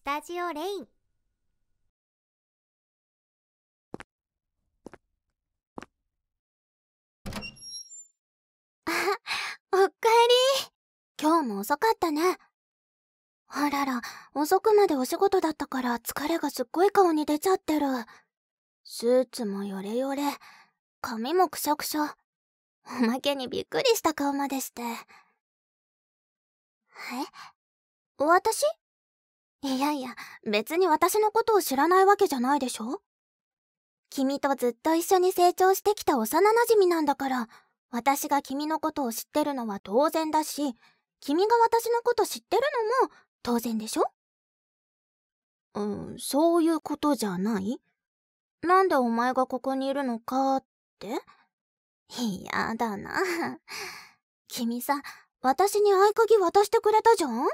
スタジオレインあ、おかえり。今日も遅かったね。あらら、遅くまでお仕事だったから疲れがすっごい顔に出ちゃってる。スーツもヨレヨレ、髪もくしゃくしゃ。おまけにびっくりした顔までして。え？私？いやいや、別に私のことを知らないわけじゃないでしょ？君とずっと一緒に成長してきた幼馴染なんだから、私が君のことを知ってるのは当然だし、君が私のこと知ってるのも当然でしょ？うん、そういうことじゃない？なんでお前がここにいるのかって？嫌だな。君さ、私に合鍵渡してくれたじゃん？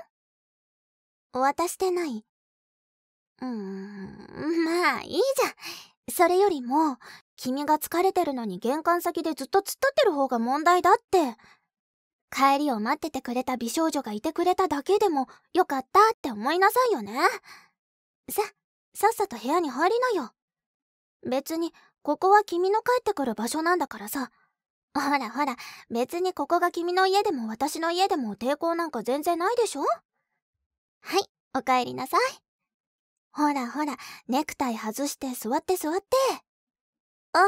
渡してないうーん、まあいいじゃん。それよりも、君が疲れてるのに玄関先でずっと突っ立ってる方が問題だって。帰りを待っててくれた美少女がいてくれただけでもよかったって思いなさいよね。さ、さっさと部屋に入りなよ。別に、ここは君の帰ってくる場所なんだからさ。ほらほら、別にここが君の家でも私の家でも抵抗なんか全然ないでしょ？はい、お帰りなさい。ほらほら、ネクタイ外して座って座って。ああ、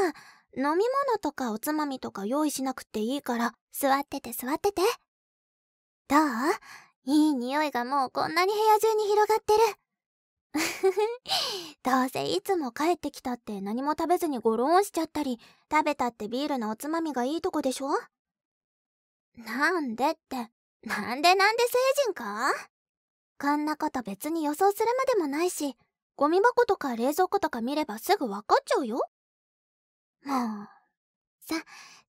飲み物とかおつまみとか用意しなくていいから、座ってて座ってて。どう？いい匂いがもうこんなに部屋中に広がってる。どうせいつも帰ってきたって何も食べずにゴロンしちゃったり、食べたってビールのおつまみがいいとこでしょ？なんでって、なんでなんで成人か？こんなこと別に予想するまでもないし、ゴミ箱とか冷蔵庫とか見ればすぐ分かっちゃうよ。もう。さ、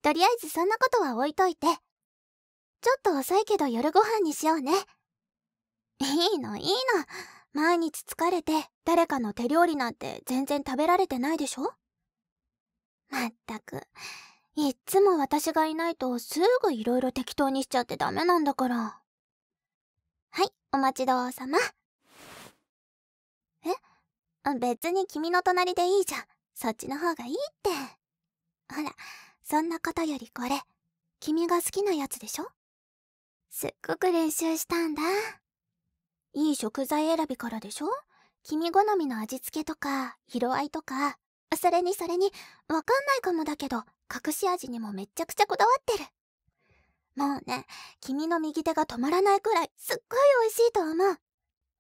とりあえずそんなことは置いといて。ちょっと遅いけど夜ご飯にしようね。いいのいいの。毎日疲れて誰かの手料理なんて全然食べられてないでしょ？まったく。いっつも私がいないとすぐいろいろ適当にしちゃってダメなんだから。はい、お待ちどうさま。え？別に君の隣でいいじゃん。そっちの方がいいって。ほら、そんなことよりこれ、君が好きなやつでしょ？すっごく練習したんだ。いい食材選びからでしょ？君好みの味付けとか、色合いとか、それにそれに、わかんないかもだけど、隠し味にもめっちゃくちゃこだわってる。もうね、君の右手が止まらないくらい、すっごい美味しいと思う。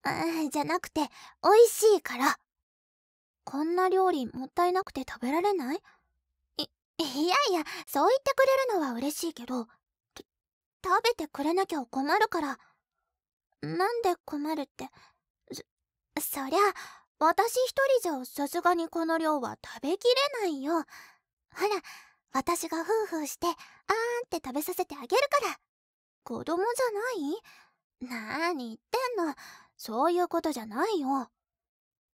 うん、じゃなくて、美味しいから。こんな料理もったいなくて食べられない？い、いやいや、そう言ってくれるのは嬉しいけど、食べてくれなきゃ困るから。なんで困るって、そ、そりゃ、私一人じゃさすがにこの量は食べきれないよ。ほら、私がフーフーして、あーんって食べさせてあげるから。子供じゃない？なーに言ってんの？そういうことじゃないよ。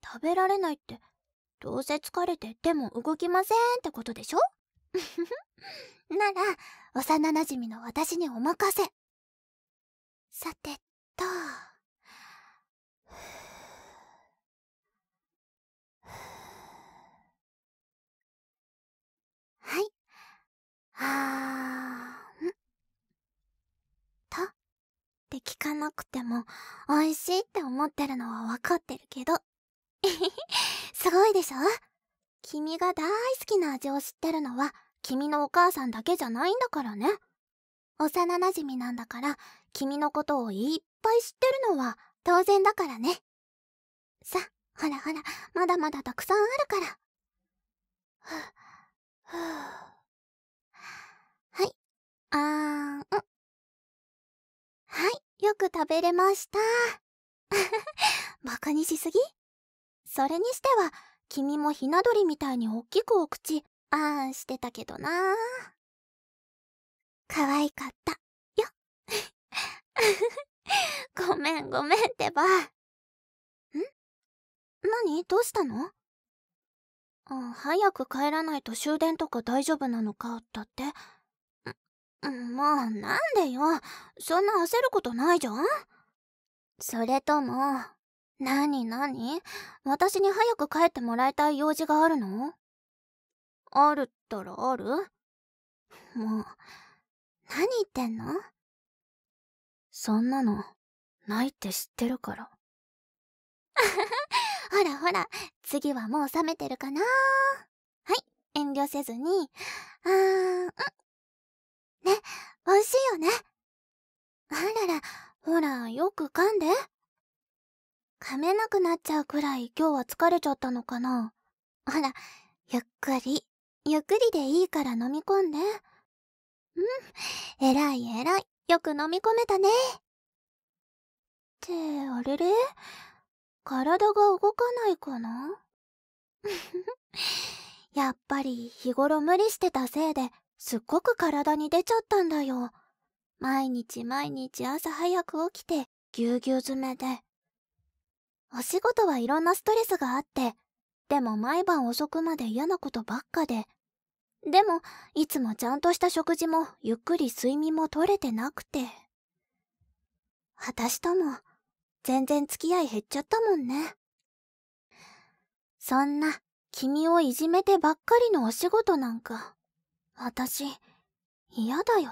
食べられないって、どうせ疲れて手も動きませんってことでしょ？なら、幼馴染の私にお任せ。さてと。はい。はーん？と？って聞かなくても、美味しいって思ってるのはわかってるけど。すごいでしょ？君が大好きな味を知ってるのは、君のお母さんだけじゃないんだからね。幼馴染なんだから、君のことをいっぱい知ってるのは当然だからね。さ、ほらほら、まだまだたくさんあるから。ふぅ、ふぅ。あーん。はい、よく食べれました。バカにしすぎ？それにしては、君もひな鳥みたいにおっきくお口、あーんしてたけどな可愛かった。よ。ごめんごめんってば。ん？何？どうしたの？あ早く帰らないと終電とか大丈夫なのかだって。もうなんでよ。そんな焦ることないじゃん？それとも、なになに私に早く帰ってもらいたい用事があるの？あるったらある？もう、何言ってんの？そんなの、ないって知ってるから。ほらほら、次はもう冷めてるかな？はい、遠慮せずに。あーん。ね、美味しいよね。あらら、ほら、よく噛んで。噛めなくなっちゃうくらい今日は疲れちゃったのかなほら、ゆっくり、ゆっくりでいいから飲み込んで。うん、えらいえらい。よく飲み込めたね。って、あれれ？体が動かないかな？やっぱり日頃無理してたせいですっごく体に出ちゃったんだよ。毎日毎日朝早く起きてぎゅうぎゅう詰めで。お仕事はいろんなストレスがあって、でも毎晩遅くまで嫌なことばっかで。でも、いつもちゃんとした食事もゆっくり睡眠も取れてなくて。私とも全然付き合い減っちゃったもんね。そんな君をいじめてばっかりのお仕事なんか、私、嫌だよ。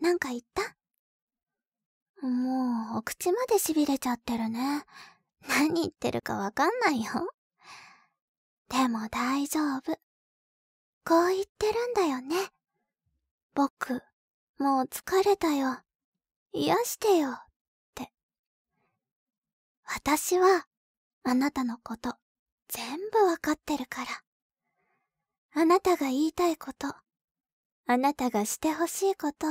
ん？なんか言った？もう、お口まで痺れちゃってるね。何言ってるかわかんないよ。でも大丈夫。こう言ってるんだよね。僕、もう疲れたよ。癒してよ。って。私は、あなたのこと、全部わかってるから。あなたが言いたいこと、あなたがしてほしいこと、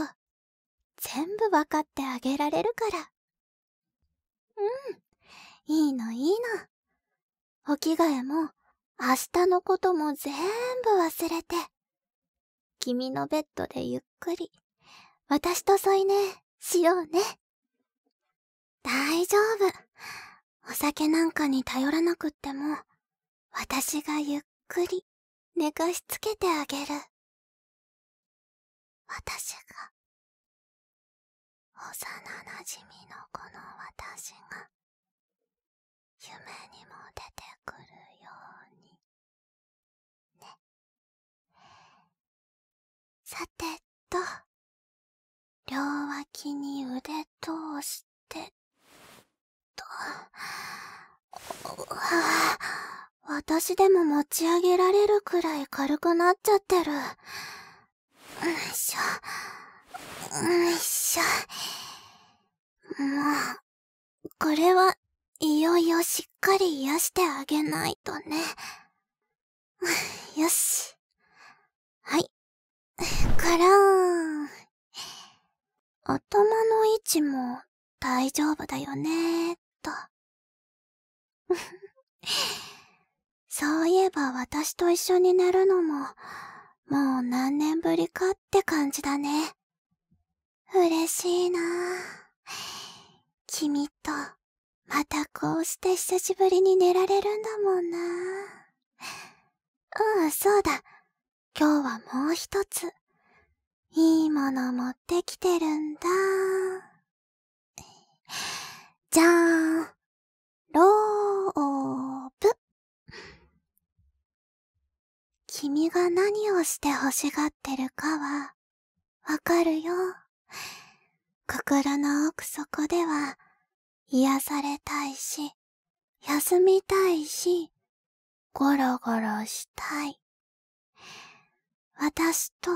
全部わかってあげられるから。うん、いいのいいの。お着替えも、明日のことも全部忘れて、君のベッドでゆっくり、私と添い寝しようね。大丈夫。お酒なんかに頼らなくっても、私がゆっくり寝かしつけてあげる。私が、幼馴染のこの私が、夢にも出てくるように。ね。さてと、両脇に腕通して、と、うわぁ私でも持ち上げられるくらい軽くなっちゃってる。よいしょ。よいしょ。もう、これはいよいよしっかり癒してあげないとね。よし。はい。からーん。頭の位置も大丈夫だよねーと。そういえば私と一緒に寝るのも、もう何年ぶりかって感じだね。嬉しいなぁ君と。またこうして久しぶりに寝られるんだもんな。うん、そうだ。今日はもう一つ、いいもの持ってきてるんだ。じゃーん。ロー君が何をして欲しがってるかは、わかるよ。心の奥底では、癒されたいし、休みたいし、ゴロゴロしたい。私と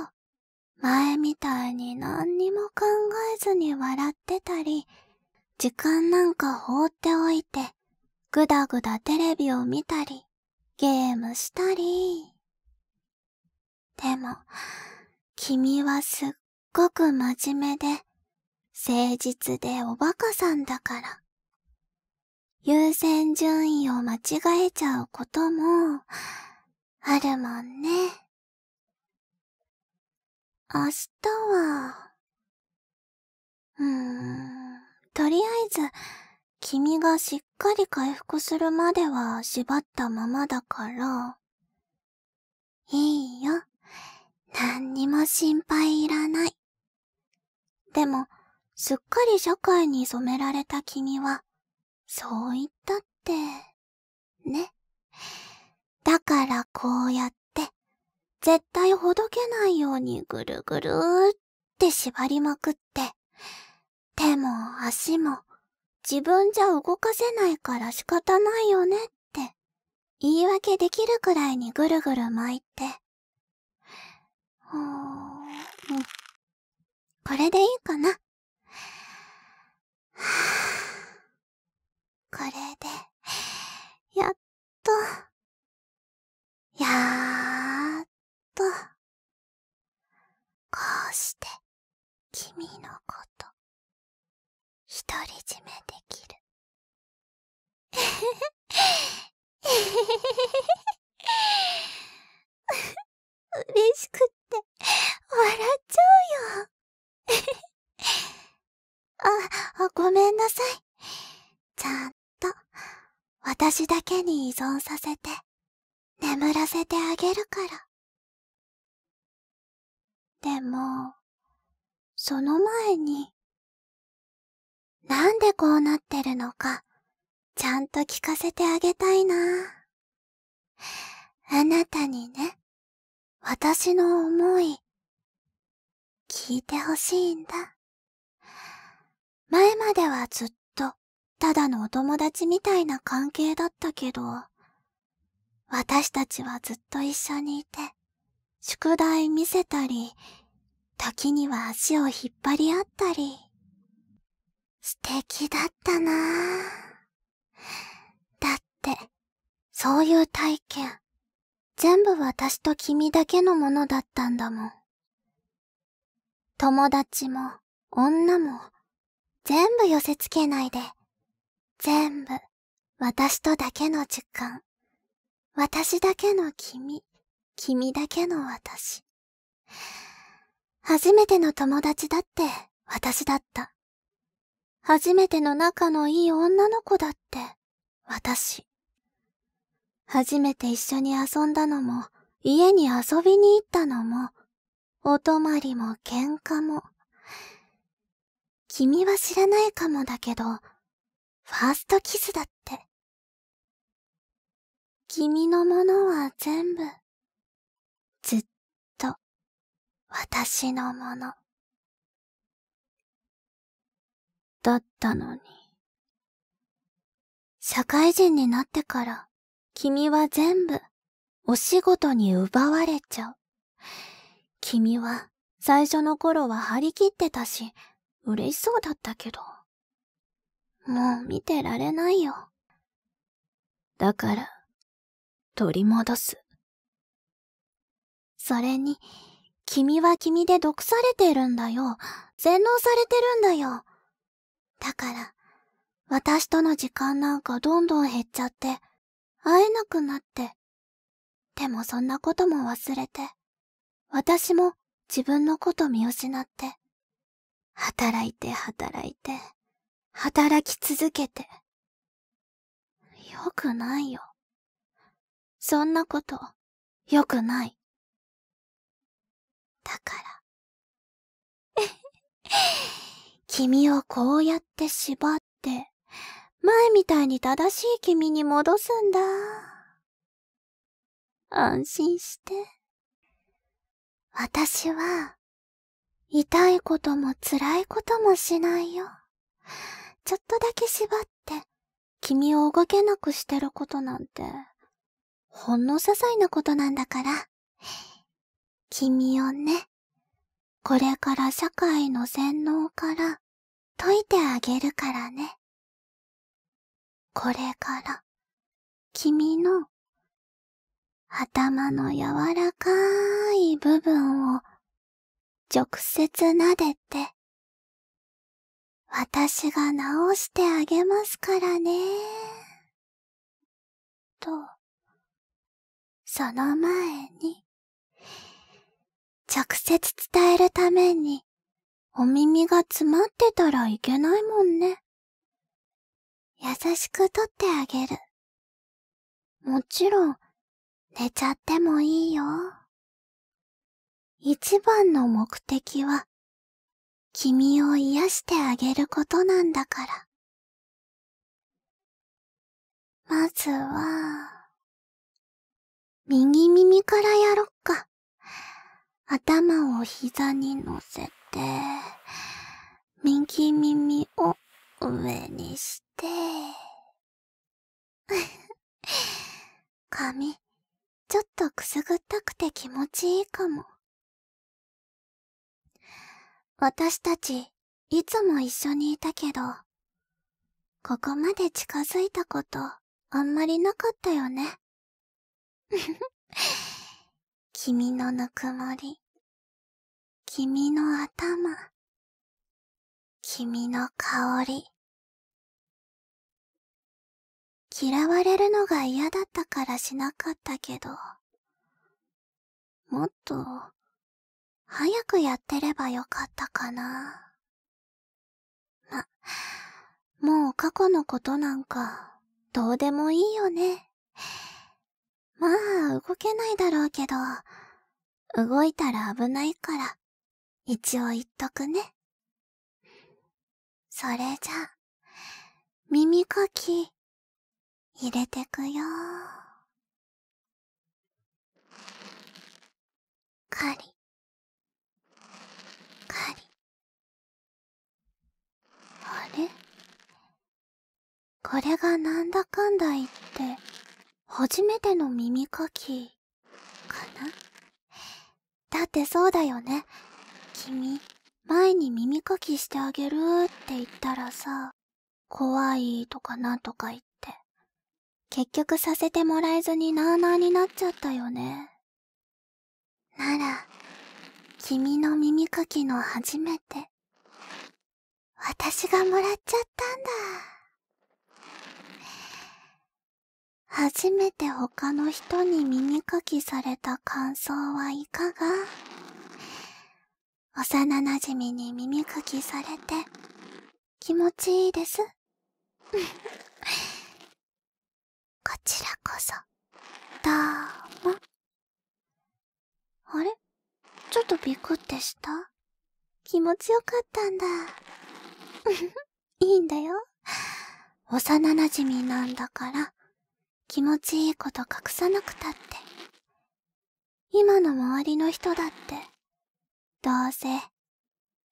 前みたいに何にも考えずに笑ってたり、時間なんか放っておいて、ぐだぐだテレビを見たり、ゲームしたり。でも、君はすっごく真面目で、誠実でおバカさんだから。優先順位を間違えちゃうことも、あるもんね。明日は、うーん、とりあえず、君がしっかり回復するまでは縛ったままだから、いいよ。何にも心配いらない。でも、すっかり社会に染められた君は、そう言ったって、ね。だからこうやって、絶対ほどけないようにぐるぐるーって縛りまくって、手も足も自分じゃ動かせないから仕方ないよねって言い訳できるくらいにぐるぐる巻いて。これでいいかな。これで、やっと、やーっと、こうして、君のこと、独り占めできる。嬉しくって笑っちゃうよ。あ、ごめんなさい。ちゃんと私だけに依存させて眠らせてあげるから。でも、その前に、なんでこうなってるのか、ちゃんと聞かせてあげたいな。あなたにね、私の思い、聞いてほしいんだ。前まではずっ、ただのお友達みたいな関係だったけど、私たちはずっと一緒にいて、宿題見せたり、時には足を引っ張り合ったり、素敵だったなぁ。だって、そういう体験、全部私と君だけのものだったんだもん。友達も、女も、全部寄せ付けないで、全部、私とだけの時間。私だけの君、君だけの私。初めての友達だって私だった。初めての仲のいい女の子だって私。初めて一緒に遊んだのも、家に遊びに行ったのも、お泊まりも喧嘩も、君は知らないかもだけど、ファーストキスだって。君のものは全部、ずっと、私のもの。だったのに。社会人になってから、君は全部、お仕事に奪われちゃう。君は、最初の頃は張り切ってたし、嬉しそうだったけど。もう見てられないよ。だから、取り戻す。それに、君は君で毒されてるんだよ。洗脳されてるんだよ。だから、私との時間なんかどんどん減っちゃって、会えなくなって。でもそんなことも忘れて、私も自分のこと見失って、働いて働いて、働き続けて。よくないよ。そんなこと、よくない。だから。君をこうやって縛って、前みたいに正しい君に戻すんだ。安心して。私は、痛いことも辛いこともしないよ。ちょっとだけ縛って、君を動けなくしてることなんて、ほんの些細なことなんだから。君をね、これから社会の洗脳から解いてあげるからね。これから、君の頭の柔らかい部分を直接撫でて、私が直してあげますからね。と、その前に、直接伝えるために、お耳が詰まってたらいけないもんね。優しく取ってあげる。もちろん、寝ちゃってもいいよ。一番の目的は、君を癒してあげることなんだから。まずは、右耳からやろっか。頭を膝に乗せて、右耳を上にして、髪、ちょっとくすぐったくて気持ちいいかも。私たち、いつも一緒にいたけど、ここまで近づいたこと、あんまりなかったよね。君のぬくもり、君の頭、君の香り。嫌われるのが嫌だったからしなかったけど、もっと早くやってればよかったかな。ま、もう過去のことなんか、どうでもいいよね。まあ、動けないだろうけど、動いたら危ないから、一応言っとくね。それじゃ、耳かき、入れてくよ。カリ。れこれがなんだかんだ言って、初めての耳かき、かな？だってそうだよね。君、前に耳かきしてあげるって言ったらさ、怖いとかなんとか言って、結局させてもらえずになーなーになっちゃったよね。なら、君の耳かきの初めて、私がもらっちゃったんだ。初めて他の人に耳かきされた感想はいかが？幼馴染に耳かきされて気持ちいいです。こちらこそ、どうも。あれ？ちょっとビクってした？気持ちよかったんだ。いいんだよ。幼馴染なんだから、気持ちいいこと隠さなくたって。今の周りの人だって、どうせ、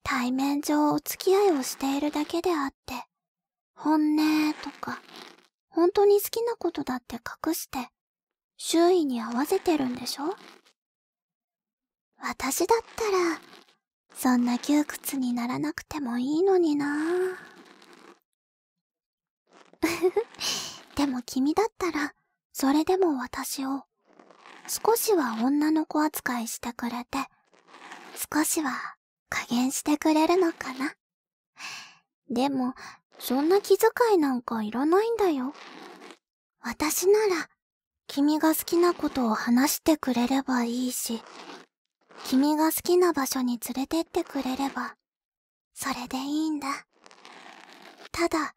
対面上お付き合いをしているだけであって、本音とか、本当に好きなことだって隠して、周囲に合わせてるんでしょ？私だったら、そんな窮屈にならなくてもいいのになでも君だったら、それでも私を、少しは女の子扱いしてくれて、少しは加減してくれるのかな。でも、そんな気遣いなんかいらないんだよ。私なら、君が好きなことを話してくれればいいし、君が好きな場所に連れてってくれれば、それでいいんだ。ただ、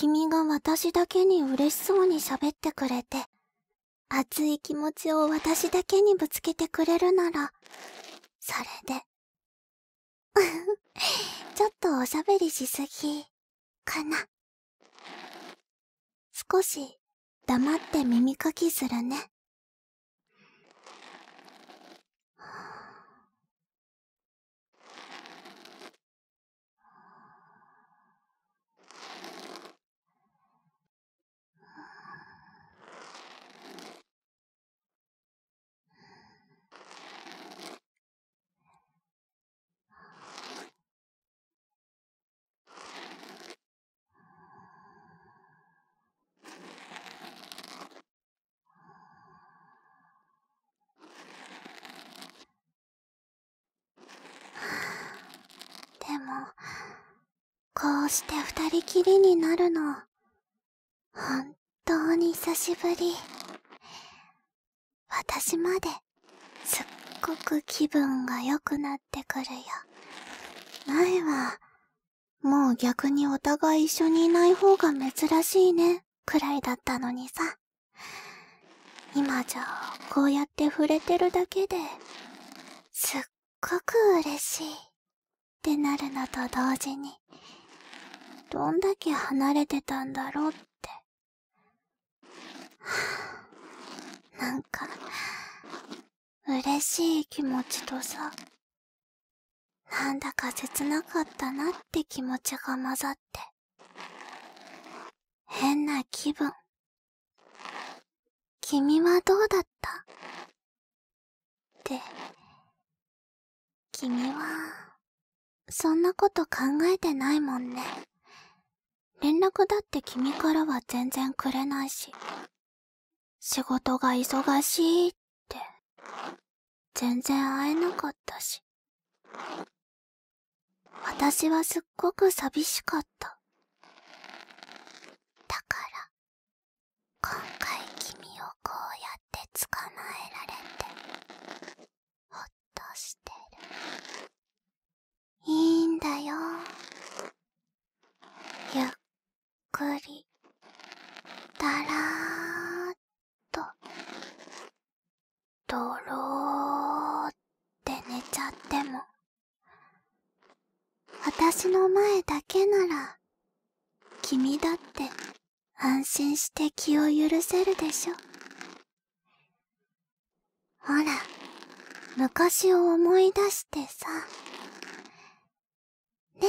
君が私だけに嬉しそうに喋ってくれて、熱い気持ちを私だけにぶつけてくれるなら、それで。ちょっとおしゃべりしすぎ、かな。少し、黙って耳かきするね。こうして二人きりになるの、本当に久しぶり。私まですっごく気分が良くなってくるよ。前は、もう逆にお互い一緒にいない方が珍しいね、くらいだったのにさ。今じゃ、こうやって触れてるだけで、すっごく嬉しい。ってなるのと同時に、どんだけ離れてたんだろうって。なんか、嬉しい気持ちとさ、なんだか切なかったなって気持ちが混ざって、変な気分。君はどうだった？で、君は、そんなこと考えてないもんね。連絡だって君からは全然くれないし。仕事が忙しいって、全然会えなかったし。私はすっごく寂しかった。だから、今回君をこうやって捕まえられて、ほっとしてる。いいんだよ。ゆっくり、だらーっと、ドローって寝ちゃっても、私の前だけなら、君だって安心して気を許せるでしょ。ほら、昔を思い出してさ。ね。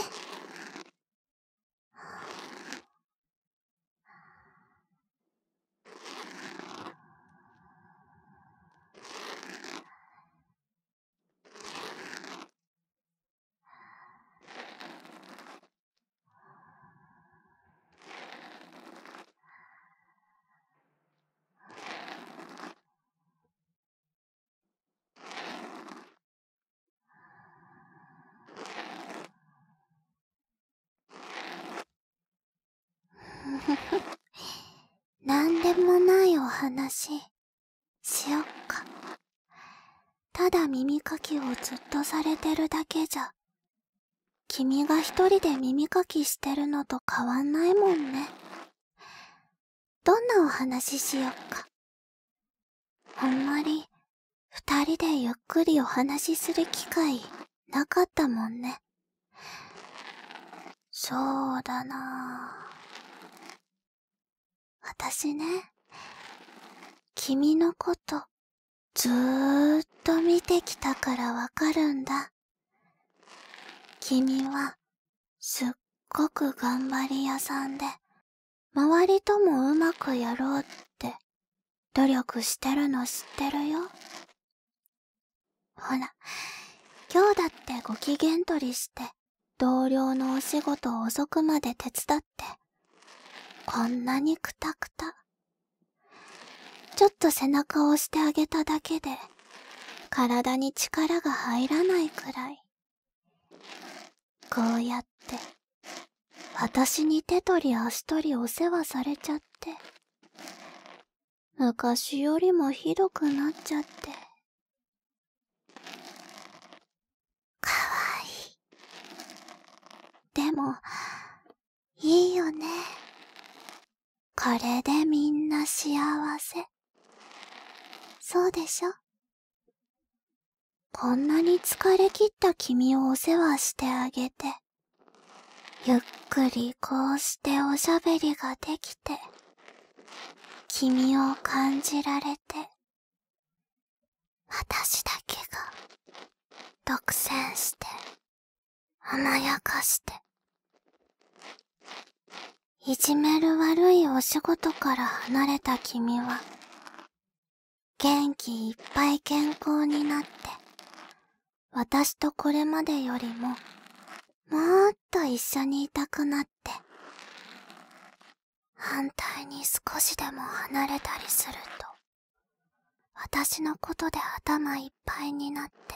なんでもないお話、しよっか。ただ耳かきをずっとされてるだけじゃ、君が一人で耳かきしてるのと変わんないもんね。どんなお話しよっか。あんまり、二人でゆっくりお話しする機会、なかったもんね。そうだなぁ。私ね、君のこと、ずーっと見てきたからわかるんだ。君は、すっごく頑張り屋さんで、周りともうまくやろうって、努力してるの知ってるよ。ほら、今日だってご機嫌取りして、同僚のお仕事を遅くまで手伝って、こんなにくたくた。ちょっと背中を押してあげただけで、体に力が入らないくらい。こうやって、私に手取り足取りお世話されちゃって、昔よりもひどくなっちゃって。かわいい。でも、いいよね。これでみんな幸せ。そうでしょ？こんなに疲れ切った君をお世話してあげて、ゆっくりこうしておしゃべりができて、君を感じられて、私だけが独占して、甘やかして、いじめる悪いお仕事から離れた君は、元気いっぱい健康になって、私とこれまでよりも、もっと一緒にいたくなって、反対に少しでも離れたりすると、私のことで頭いっぱいになって、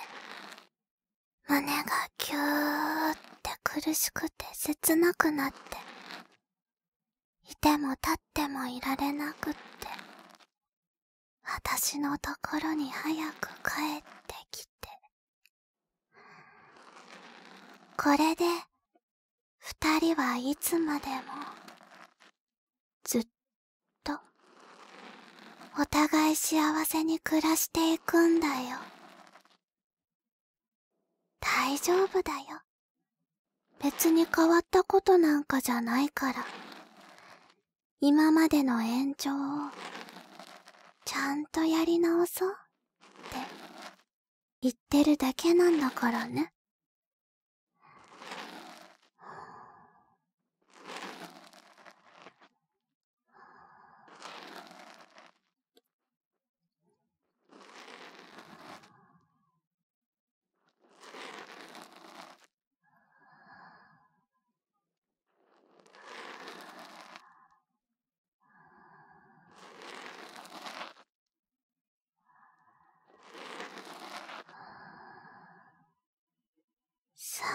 胸がぎゅーって苦しくて切なくなって、いても立ってもいられなくって、私のところに早く帰ってきて。これで、二人はいつまでも、ずっと、お互い幸せに暮らしていくんだよ。大丈夫だよ。別に変わったことなんかじゃないから。今までの延長を、ちゃんとやり直そうって言ってるだけなんだからね。さ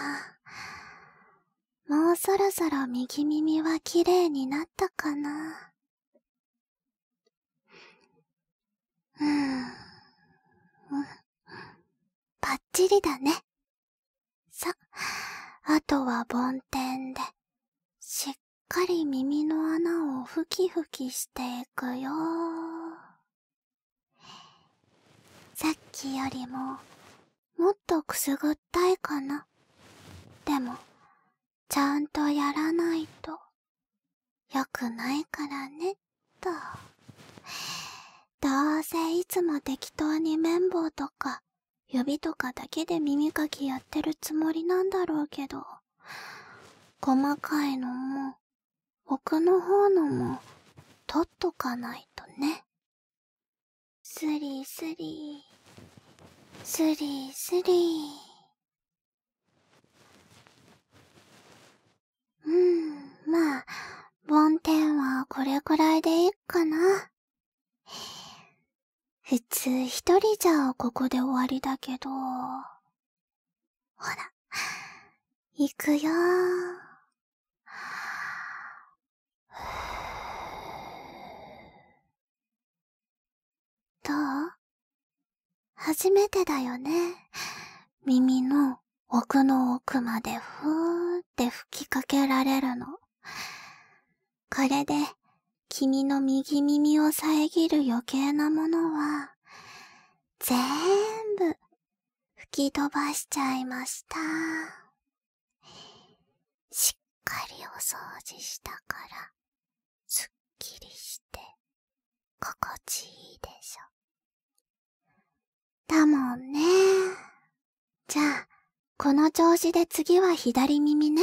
あ、もうそろそろ右耳は綺麗になったかな。うん、うん、バッチリだね。さ、あとは梵天で、しっかり耳の穴をふきふきしていくよ。さっきよりも、もっとくすぐったいかな。でも、ちゃんとやらないと、よくないからね、と。どうせいつも適当に綿棒とか、指とかだけで耳かきやってるつもりなんだろうけど、細かいのも、奥の方のも、取っとかないとね。スリースリー、スリースリー。うん、まあ、梵天はこれくらいでいいかな。普通一人じゃここで終わりだけど。ほら、行くよどう？初めてだよね。耳の奥の奥までふーって吹きかけられるの。これで、君の右耳を遮る余計なものは、全部、吹き飛ばしちゃいました。しっかりお掃除したから、すっきりして、心地いいでしょ。だもんね。じゃあ、この調子で次は左耳ね。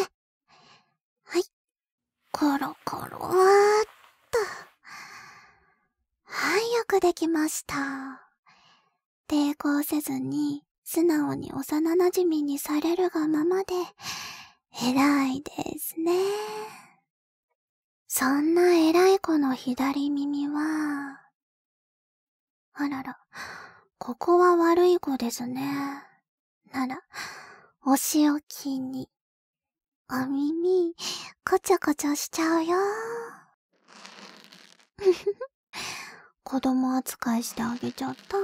はい。コロコローっと。はい、よくできました。抵抗せずに、素直に幼馴染にされるがままで、偉いですね。そんな偉い子の左耳は、あらら、ここは悪い子ですね。なら、お仕置きに、お耳、こちょこちょしちゃうよ。子供扱いしてあげちゃった。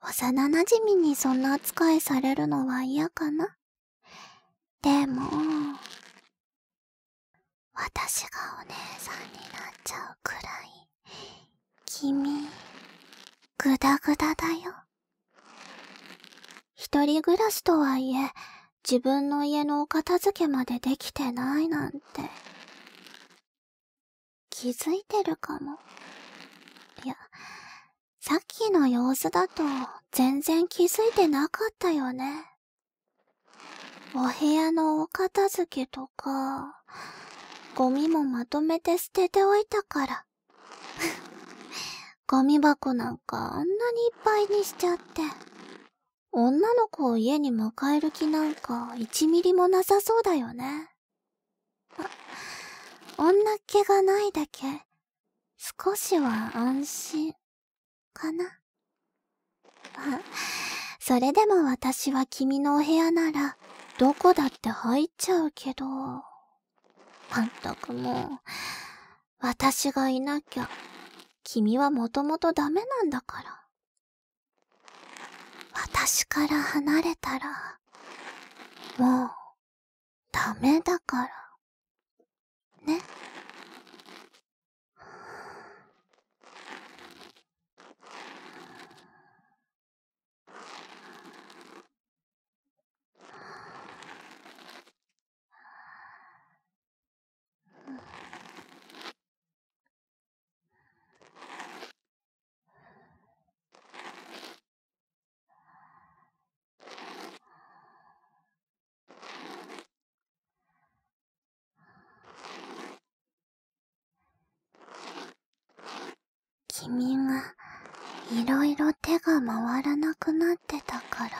幼馴染にそんな扱いされるのは嫌かな。でも、私がお姉さんになっちゃうくらい、君、ぐだぐだだよ。一人暮らしとはいえ、自分の家のお片付けまでできてないなんて。気づいてるかも。いや、さっきの様子だと全然気づいてなかったよね。お部屋のお片付けとか、ゴミもまとめて捨てておいたから。ゴミ箱なんかあんなにいっぱいにしちゃって。女の子を家に迎える気なんか1ミリもなさそうだよね。あ、女っ気がないだけ、少しは安心、かな。あ、それでも私は君のお部屋なら、どこだって入っちゃうけど。まったくもう、私がいなきゃ、君はもともとダメなんだから。私から離れたら、もう、ダメだから。ね。いろいろ手が回らなくなってたから。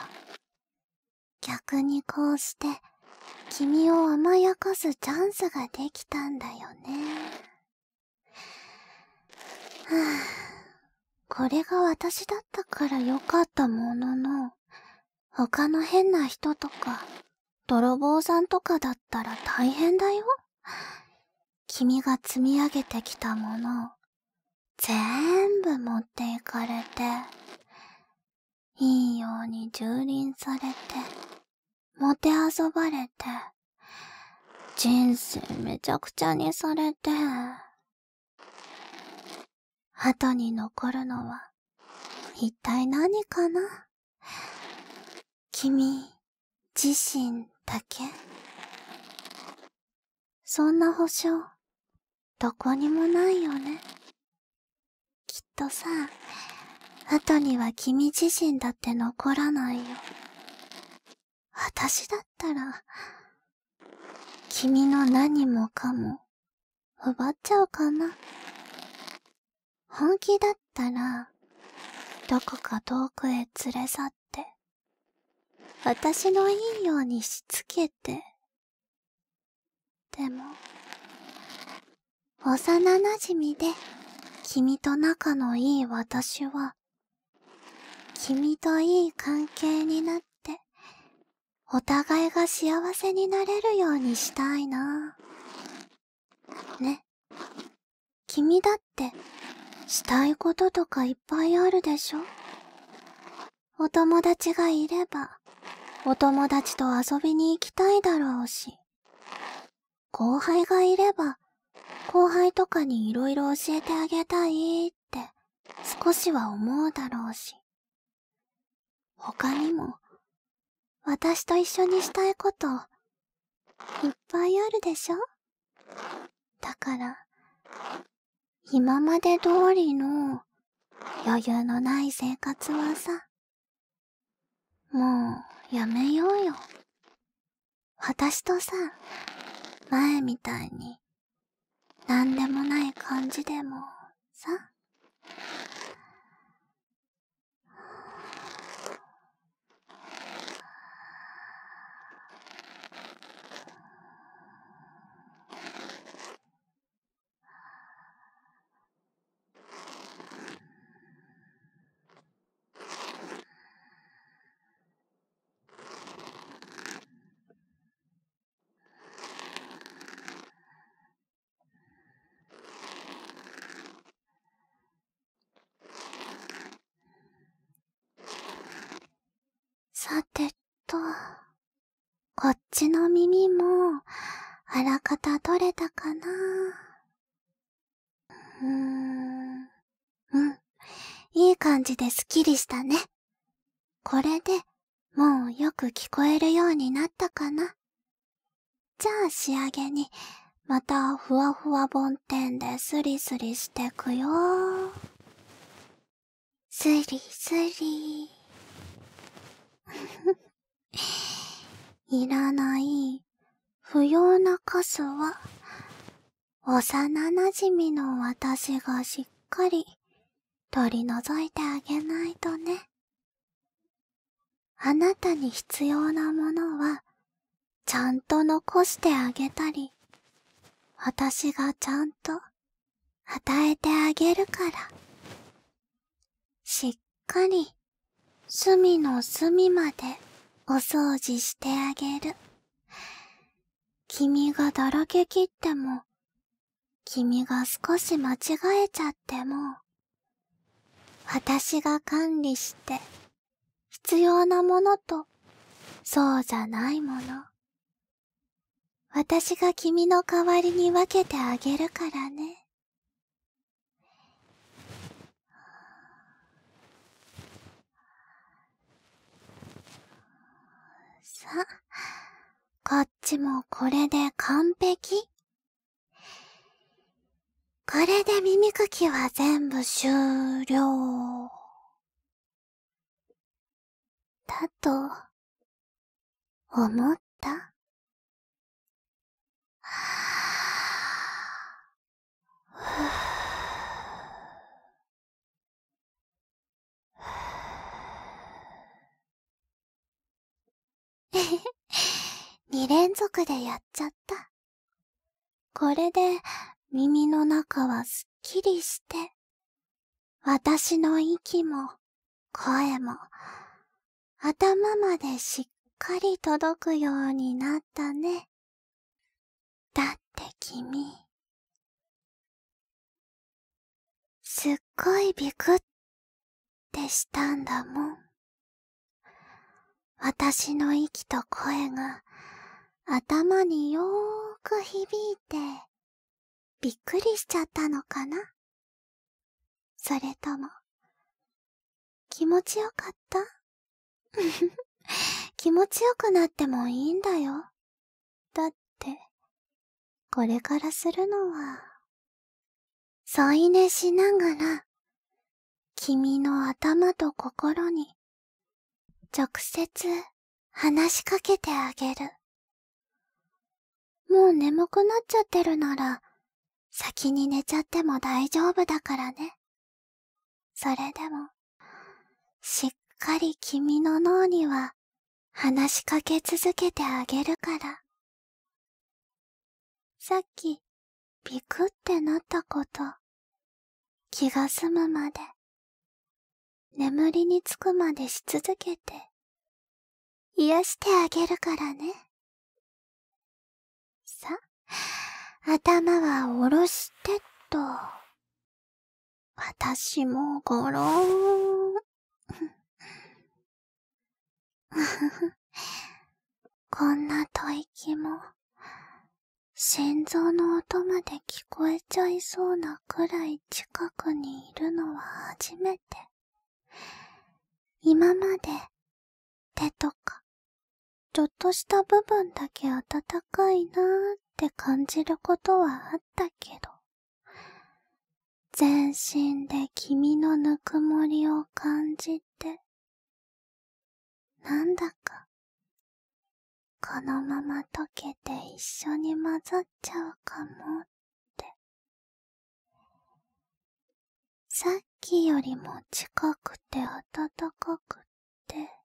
逆にこうして、君を甘やかすチャンスができたんだよね。はぁ、これが私だったからよかったものの、他の変な人とか、泥棒さんとかだったら大変だよ。君が積み上げてきたものを、全部持っていかれて、いいように蹂躙されて、もてあそばれて、人生めちゃくちゃにされて、後に残るのは、一体何かな？君、自身だけ？そんな保証、どこにもないよね。とさ、後には君自身だって残らないよ。私だったら、君の何もかも、奪っちゃうかな。本気だったら、どこか遠くへ連れ去って、私のいいようにしつけて。でも、幼馴染で、君と仲のいい私は、君といい関係になって、お互いが幸せになれるようにしたいな。ね。君だって、したいこととかいっぱいあるでしょ？お友達がいれば、お友達と遊びに行きたいだろうし、後輩がいれば、後輩とかに色々教えてあげたいって少しは思うだろうし、他にも、私と一緒にしたいこと、いっぱいあるでしょ？だから、今まで通りの余裕のない生活はさ、もうやめようよ。私とさ、前みたいに、なんでもない感じでも、さ。さてと、こっちの耳も、あらかた取れたかな？うーん、うん、いい感じでスッキリしたね。これで、もうよく聞こえるようになったかな？じゃあ仕上げに、またふわふわ梵天でスリスリしてくよ。スリスリ。いらない不要なカスは、幼馴染みの私がしっかり取り除いてあげないとね。あなたに必要なものは、ちゃんと残してあげたり、私がちゃんと与えてあげるから。しっかり隅の隅までお掃除してあげる。君がだらけ切っても、君が少し間違えちゃっても、私が管理して、必要なものと、そうじゃないもの。私が君の代わりに分けてあげるからね。さ、こっちもこれで完璧これで耳かきは全部終了。だと、思った？はぁ。足でやっちゃった。これで耳の中はすっきりして、私の息も声も頭までしっかり届くようになったね。だって君、すっごいビクってしたんだもん。私の息と声が頭によーく響いてびっくりしちゃったのかな？それとも気持ちよかった？気持ちよくなってもいいんだよ。だって、これからするのは、添い寝しながら、君の頭と心に、直接話しかけてあげる。もう眠くなっちゃってるなら、先に寝ちゃっても大丈夫だからね。それでも、しっかり君の脳には話しかけ続けてあげるから。さっき、ビクってなったこと、気が済むまで、眠りにつくまでし続けて、癒してあげるからね。さ、頭は下ろしてっと。私もゴローン。こんな吐息も、心臓の音まで聞こえちゃいそうなくらい近くにいるのは初めて。今まで、手とか、ちょっとした部分だけ暖かいなーって感じることはあったけど、全身で君のぬくもりを感じて、なんだか、このまま溶けて一緒に混ざっちゃうかもって。さっきよりも近くて暖かくって、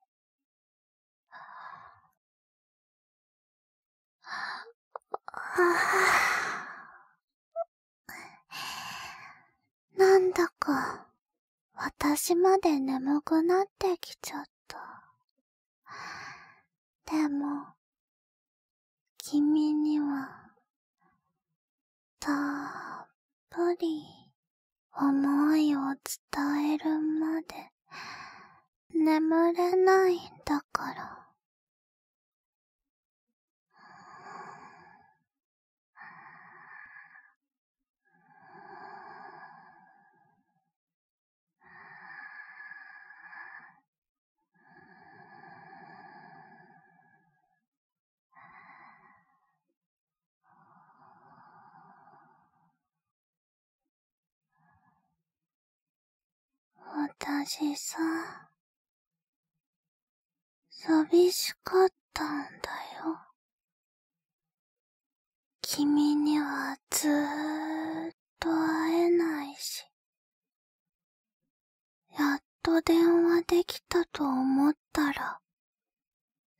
なんだか、私まで眠くなってきちゃった。でも、君には、たっぷり思いを伝えるまで眠れないんだから。私さ、寂しかったんだよ。君にはずーっと会えないし、やっと電話できたと思ったら、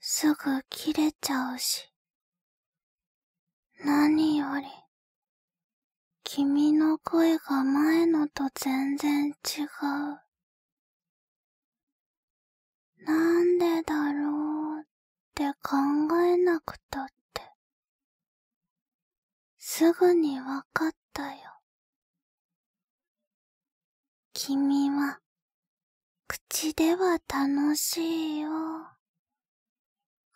すぐ切れちゃうし、何より、君の声が前のと全然違う。なんでだろうって考えなくたって、すぐにわかったよ。君は、口では楽しいよ。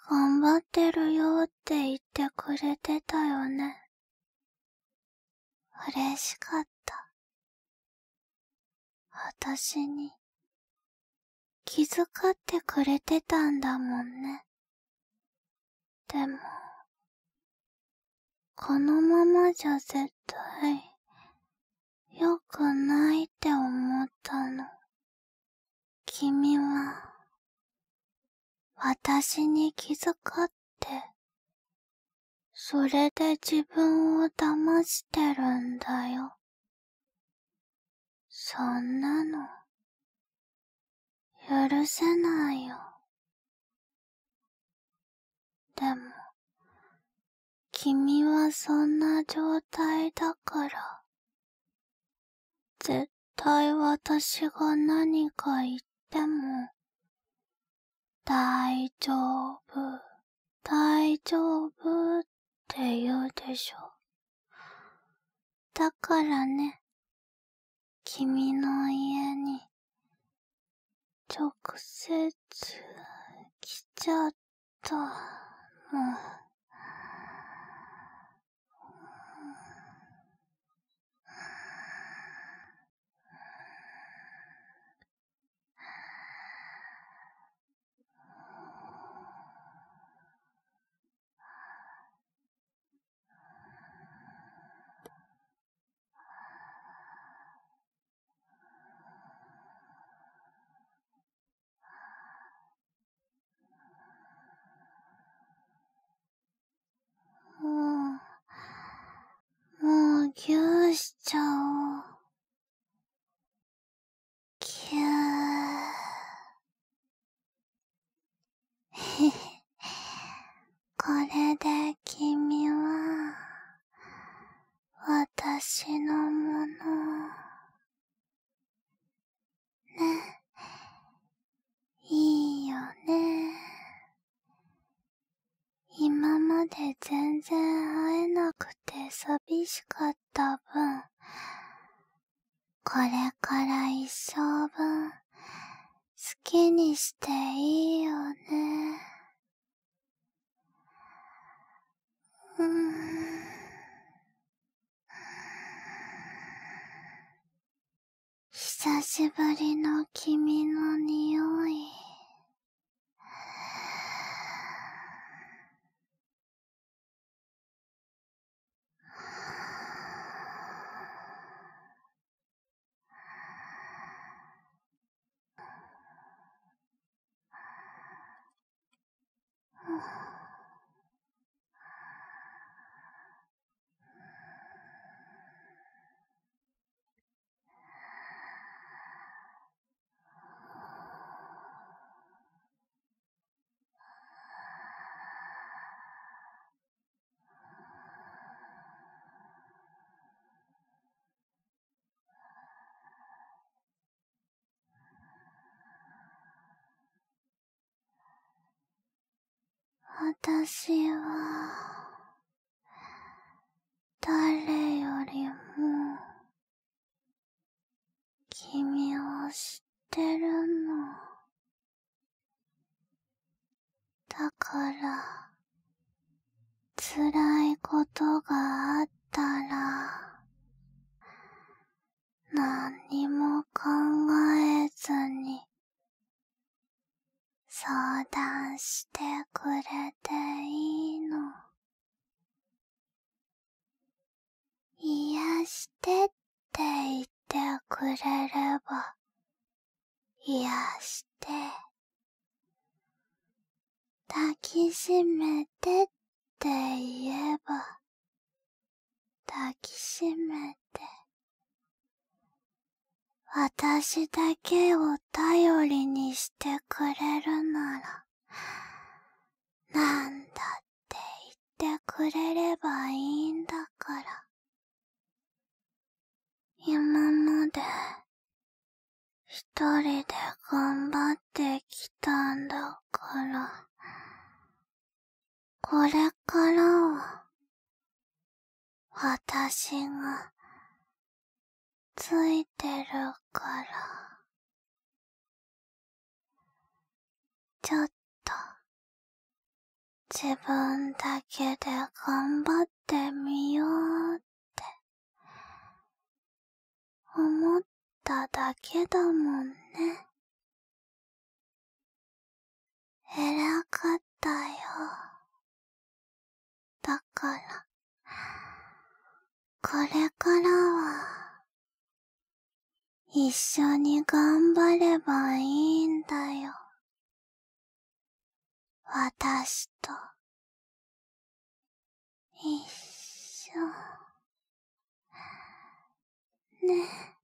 頑張ってるよって言ってくれてたよね。嬉しかった。私に気遣ってくれてたんだもんね。でも、このままじゃ絶対、良くないって思ったの。君は、私に気遣って、それで自分を騙してるんだよ。そんなの。許せないよ。でも、君はそんな状態だから、絶対私が何か言っても、大丈夫、大丈夫って言うでしょ。だからね、君の家に、直接来ちゃった、もぎゅーしちゃおう。ぎゅー。これで君は、私のもの。ね。いいよね。今まで全然くて寂しかった分、これから一生分、好きにしていいよね。うん。久しぶりの君の匂い。私は、誰よりも、君を知ってるの。だから、辛いことがあったら、何にも考えずに、相談してくれていいの？癒してって言ってくれれば、癒して、抱きしめてって言えば、抱きしめて、私だけを頼りにしてくれるなら、なんだって言ってくれればいいんだから。今まで、一人で頑張ってきたんだから、これからは、私が、ついてるから。ちょっと、自分だけで頑張ってみようって、思っただけだもんね。偉かったよ。だから、これからは、一緒に頑張ればいいんだよ。私と、一緒。ね。